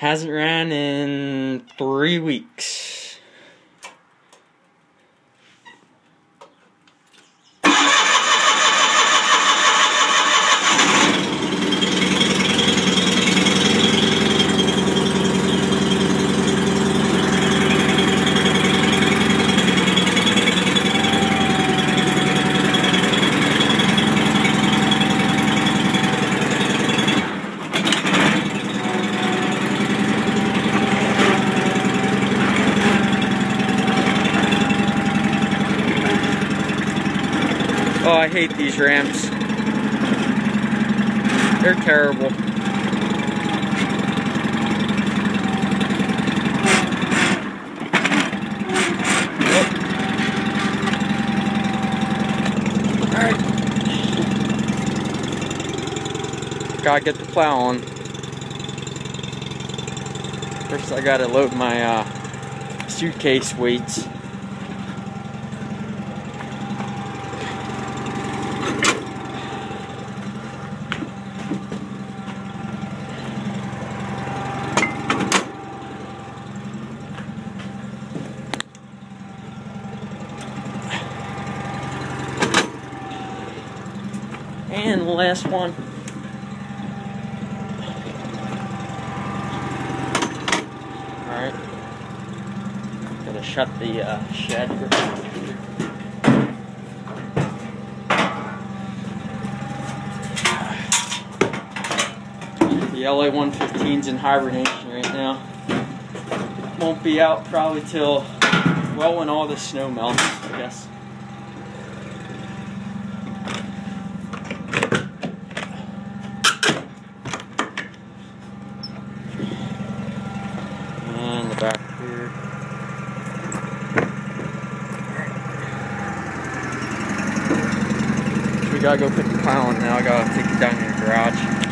Hasn't ran in three weeks. Oh, I hate these ramps. They're terrible. Gotta get the plow on. First I gotta load my uh, suitcase weights. And the last one. Alright. Gotta shut the uh, shed. The LA 115's in hibernation right now. Won't be out probably till, well, when all the snow melts, I guess. And the back here. So we gotta go put the plow on now. I gotta take it down to the garage.